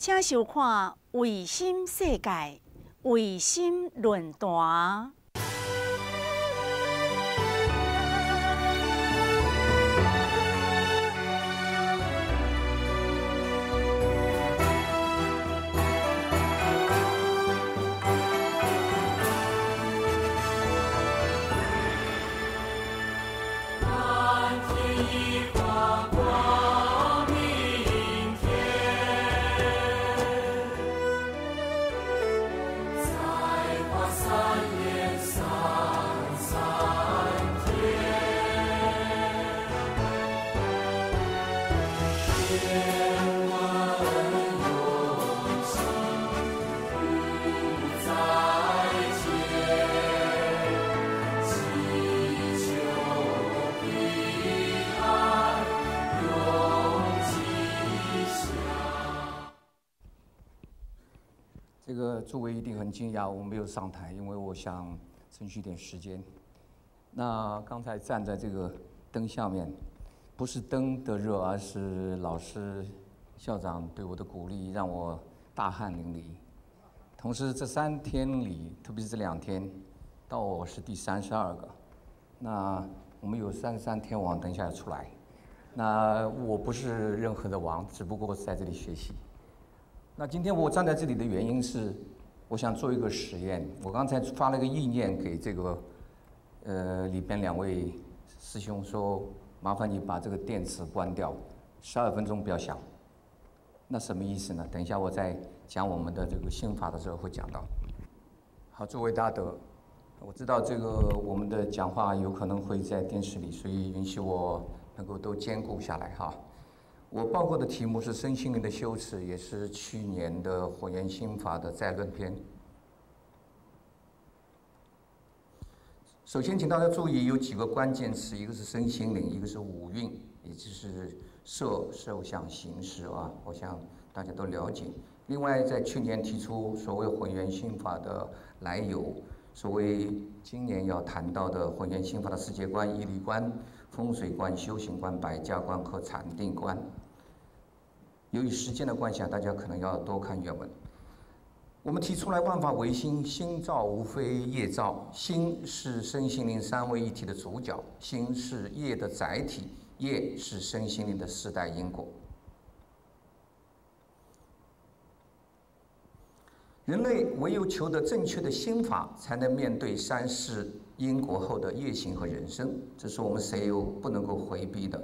请收看《卫星世界》卫星论坛。诸位一定很惊讶，我没有上台，因为我想争取点时间。那刚才站在这个灯下面，不是灯的热，而是老师、校长对我的鼓励，让我大汗淋漓。同时，这三天里，特别是这两天，到我是第三十二个。那我们有三十三天王，等一下要出来。那我不是任何的王，只不过是在这里学习。那今天我站在这里的原因是，我想做一个实验。我刚才发了个意念给这个，呃，里边两位师兄说，麻烦你把这个电池关掉，十二分钟不要响。那什么意思呢？等一下我在讲我们的这个心法的时候会讲到。好，诸位大德，我知道这个我们的讲话有可能会在电视里，所以允许我能够都兼顾下来哈。我报告的题目是身心灵的修持，也是去年的火焰心法的再论篇。首先，请大家注意有几个关键词，一个是身心灵，一个是五蕴，也就是色、受、想、行、识啊，我想大家都了解。另外，在去年提出所谓混元心法的来由，所谓今年要谈到的混元心法的世界观、义理观、风水观、修行观、百家观和禅定观。由于时间的关系啊，大家可能要多看原文。我们提出来万法唯心，心造无非业造，心是身心灵三位一体的主角，心是业的载体，业是身心灵的四代因果。人类唯有求得正确的心法，才能面对三世因果后的业行和人生，这是我们谁又不能够回避的。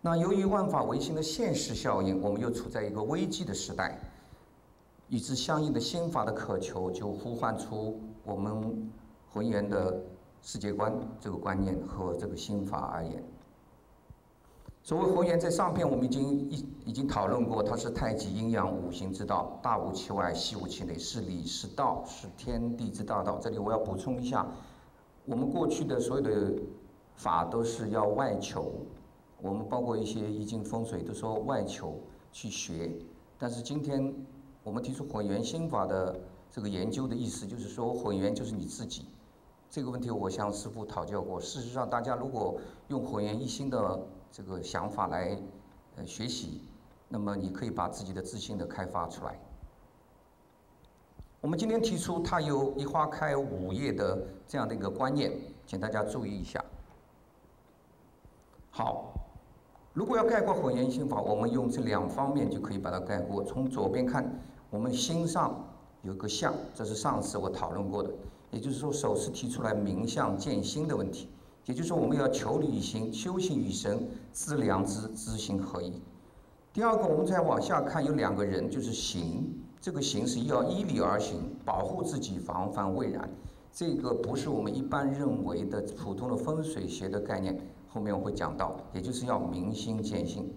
那由于万法唯心的现实效应，我们又处在一个危机的时代，与之相应的心法的渴求，就呼唤出我们浑圆的世界观这个观念和这个心法而言。所谓浑圆，在上篇我们已经已已经讨论过，它是太极阴阳五行之道，大无其外，细无其内，是理是道，是天地之大道。这里我要补充一下，我们过去的所有的法都是要外求。我们包括一些易经风水都说外求去学，但是今天我们提出混元心法的这个研究的意思，就是说混元就是你自己。这个问题我向师父讨教过。事实上，大家如果用混元一心的这个想法来呃学习，那么你可以把自己的自信的开发出来。我们今天提出它有一花开五叶的这样的一个观念，请大家注意一下。好。如果要概括混元心法，我们用这两方面就可以把它概括。从左边看，我们心上有个相，这是上次我讨论过的。也就是说，首次提出来明相见心的问题。也就是说，我们要求理心，修行与神，知良知，知行合一。第二个，我们再往下看，有两个人，就是行。这个行是要依理而行，保护自己，防范未然。这个不是我们一般认为的普通的风水学的概念。后面我会讲到，也就是要明心见性。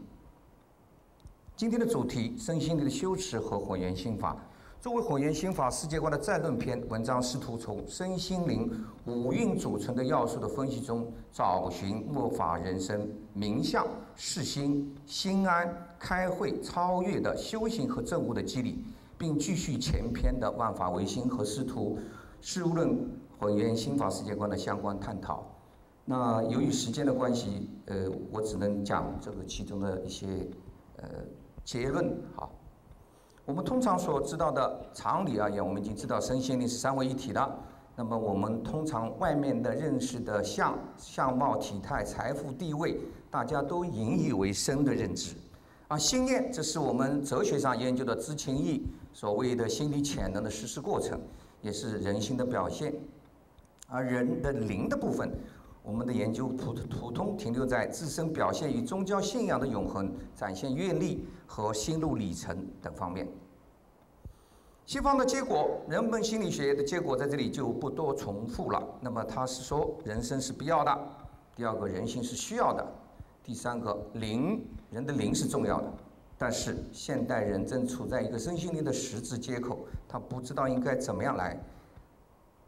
今天的主题：身心灵的修持和混元心法。作为混元心法世界观的再论篇文章，试图从身心灵五蕴组成的要素的分析中，找寻末法人生、冥想、视心、心安、开会、超越的修行和正悟的机理，并继续前篇的万法唯心和师徒事物论混元心法世界观的相关探讨。那由于时间的关系，呃，我只能讲这个其中的一些呃结论。好，我们通常所知道的常理而言，我们已经知道身心灵是三位一体的。那么我们通常外面的认识的相、相貌、体态、财富、地位，大家都引以为生的认知。啊，心念，这是我们哲学上研究的知情意，所谓的心理潜能的实施过程，也是人性的表现。而人的灵的部分，我们的研究普普通停留在自身表现与宗教信仰的永恒、展现阅历和心路历程等方面。西方的结果，人本心理学的结果在这里就不多重复了。那么他是说，人生是必要的；第二个，人性是需要的；第三个，灵，人的灵是重要的。但是现代人正处在一个身心灵的十字街口，他不知道应该怎么样来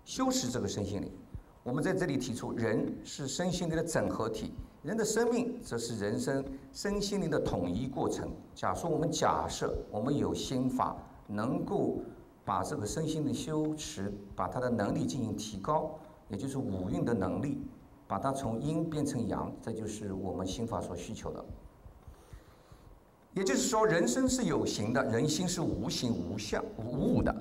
修饰这个身心灵。我们在这里提出，人是身心灵的整合体，人的生命则是人生身心灵的统一过程。假说我们假设我们有心法。能够把这个身心的修持，把它的能力进行提高，也就是五蕴的能力，把它从阴变成阳，这就是我们心法所需求的。也就是说，人生是有形的，人心是无形无相无物的，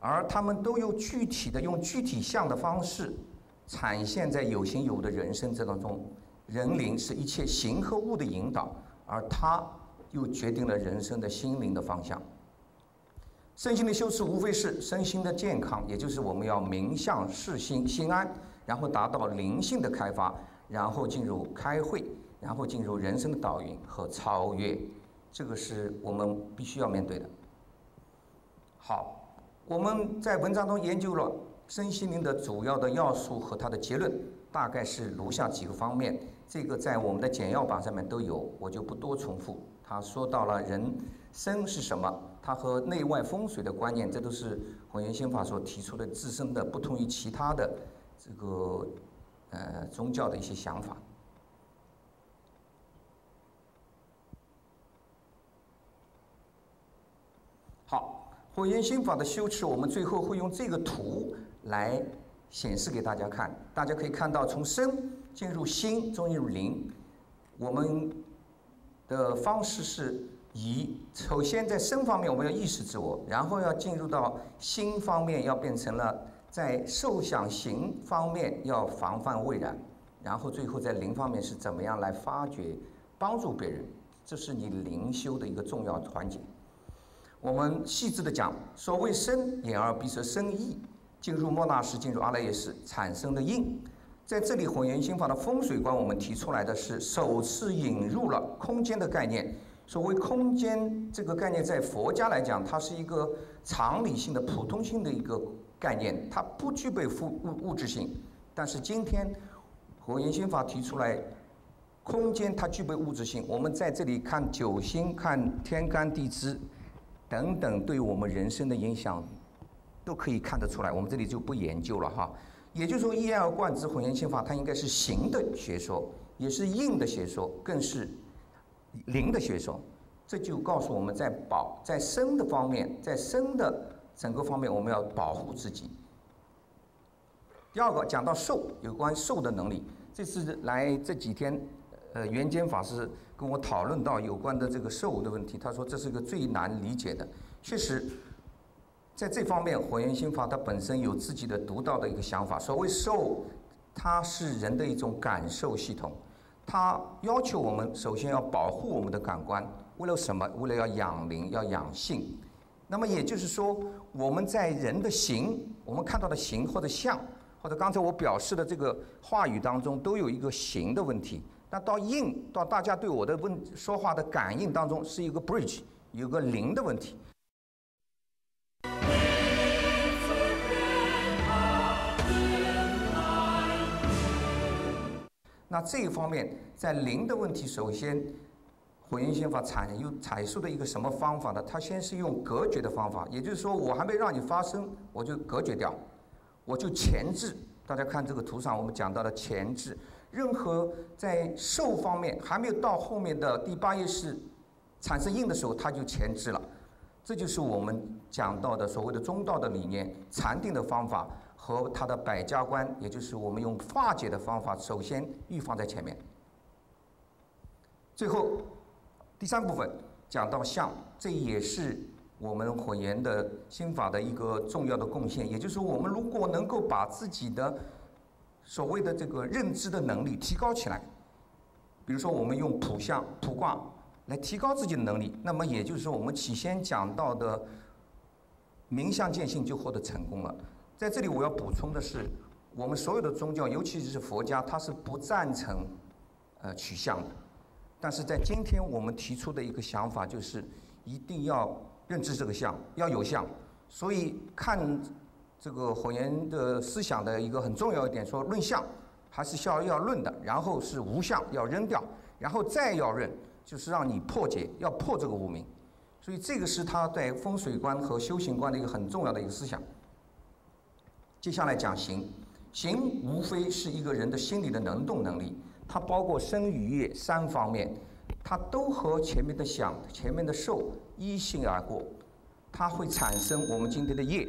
而他们都有具体的用具体相的方式，展现在有形有物的人生这当中。人灵是一切形和物的引导，而它又决定了人生的心灵的方向。身心的修持无非是身心的健康，也就是我们要明相视心心安，然后达到灵性的开发，然后进入开会，然后进入人生的导引和超越，这个是我们必须要面对的。好，我们在文章中研究了身心灵的主要的要素和它的结论，大概是如下几个方面，这个在我们的简要版上面都有，我就不多重复。他说到了人生是什么？它和内外风水的观念，这都是混元心法所提出的自身的不同于其他的这个呃宗教的一些想法。好，火焰心法的修持，我们最后会用这个图来显示给大家看。大家可以看到，从身进入心，进入灵，我们的方式是。以，首先在身方面我们要意识自我，然后要进入到心方面，要变成了在受想行方面要防范未然，然后最后在灵方面是怎么样来发掘、帮助别人，这是你灵修的一个重要环节。我们细致的讲，所谓生，眼耳鼻舌身意，进入莫那时，进入阿赖耶识产生的印，在这里混元心法的风水观，我们提出来的是首次引入了空间的概念。所谓空间这个概念，在佛家来讲，它是一个常理性的、普通性的一个概念，它不具备物物物质性。但是今天，和圆心法提出来，空间它具备物质性。我们在这里看九星、看天干地支等等，对我们人生的影响，都可以看得出来。我们这里就不研究了哈。也就是说，一言而贯之，混元心法它应该是形的学说，也是应的学说，更是。灵的学说，这就告诉我们在保在生的方面，在生的整个方面，我们要保护自己。第二个讲到受，有关受的能力，这次来这几天，呃，圆间法师跟我讨论到有关的这个受的问题，他说这是个最难理解的。确实，在这方面，火焰心法它本身有自己的独到的一个想法。所谓受，它是人的一种感受系统。它要求我们首先要保护我们的感官，为了什么？为了要养灵，要养性。那么也就是说，我们在人的形，我们看到的形或者像，或者刚才我表示的这个话语当中，都有一个形的问题。那到应，到大家对我的问说话的感应当中，是一个 bridge，有个灵的问题。那这一方面，在灵的问题，首先，混元心法采用阐述的一个什么方法呢？它先是用隔绝的方法，也就是说，我还没让你发生，我就隔绝掉，我就前置。大家看这个图上，我们讲到的前置，任何在受方面还没有到后面的第八页是产生应的时候，它就前置了。这就是我们讲到的所谓的中道的理念，禅定的方法。和它的百家观，也就是我们用化解的方法，首先预放在前面。最后第三部分讲到相，这也是我们混元的心法的一个重要的贡献。也就是说，我们如果能够把自己的所谓的这个认知的能力提高起来，比如说我们用卜相、卜卦来提高自己的能力，那么也就是说，我们起先讲到的明相见性就获得成功了。在这里我要补充的是，我们所有的宗教，尤其是佛家，它是不赞成呃取相的。但是在今天我们提出的一个想法就是，一定要认知这个相，要有相。所以看这个火焰的思想的一个很重要一点，说论相还是需要要论的，然后是无相要扔掉，然后再要认，就是让你破解，要破这个无名。所以这个是他在风水观和修行观的一个很重要的一个思想。接下来讲行，行无非是一个人的心理的能动能力。它包括生与业三方面，它都和前面的想、前面的受一性而过，它会产生我们今天的业。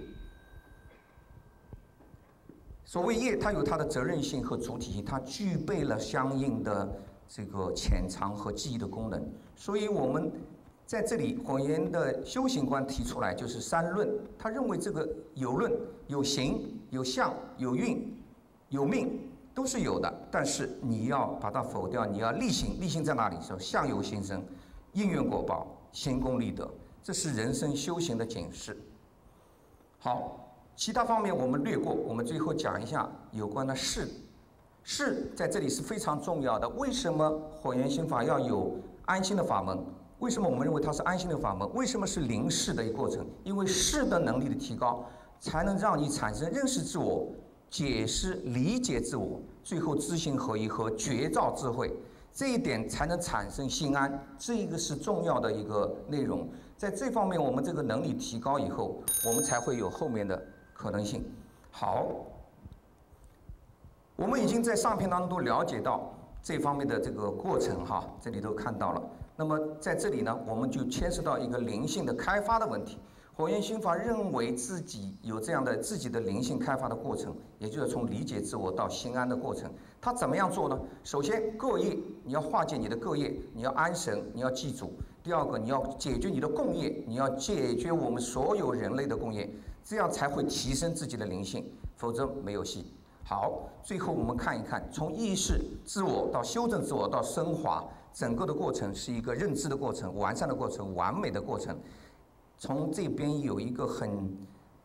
所谓业，它有它的责任性和主体性，它具备了相应的这个潜藏和记忆的功能。所以我们在这里火焰的修行观提出来就是三论，他认为这个有论、有形、有相、有运、有命。都是有的，但是你要把它否掉，你要立行，立行在哪里？说相由心生，因缘果报，行功立德，这是人生修行的警示。好，其他方面我们略过，我们最后讲一下有关的事。事在这里是非常重要的。为什么火焰心法要有安心的法门？为什么我们认为它是安心的法门？为什么是临事的一个过程？因为事的能力的提高，才能让你产生认识自我。解释、理解自我，最后知行合一和觉照智慧，这一点才能产生心安。这一个是重要的一个内容，在这方面我们这个能力提高以后，我们才会有后面的可能性。好，我们已经在上篇当中都了解到这方面的这个过程哈，这里都看到了。那么在这里呢，我们就牵涉到一个灵性的开发的问题。火焰心法认为自己有这样的自己的灵性开发的过程，也就是从理解自我到心安的过程。他怎么样做呢？首先，各业你要化解你的各业，你要安神，你要记住。第二个，你要解决你的共业，你要解决我们所有人类的共业，这样才会提升自己的灵性，否则没有戏。好，最后我们看一看，从意识自我到修正自我到升华，整个的过程是一个认知的过程、完善的过程、完美的过程。从这边有一个很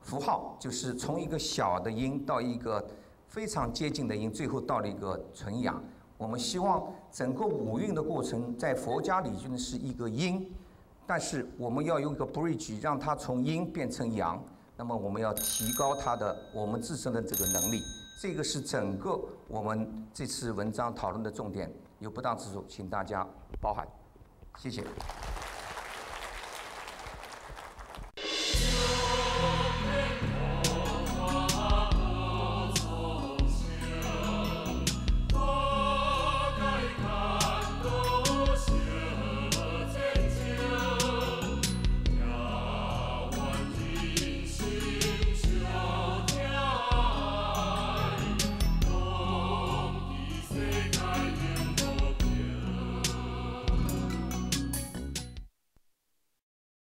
符号，就是从一个小的音到一个非常接近的音，最后到了一个纯阳。我们希望整个五韵的过程，在佛家里就是一个音，但是我们要用一个 bridge，让它从阴变成阳。那么我们要提高它的我们自身的这个能力。这个是整个我们这次文章讨论的重点。有不当之处，请大家包涵。谢谢。